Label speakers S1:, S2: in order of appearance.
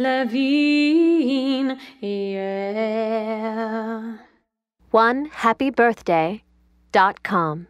S1: Levine, yeah.
S2: One happy birthday dot com.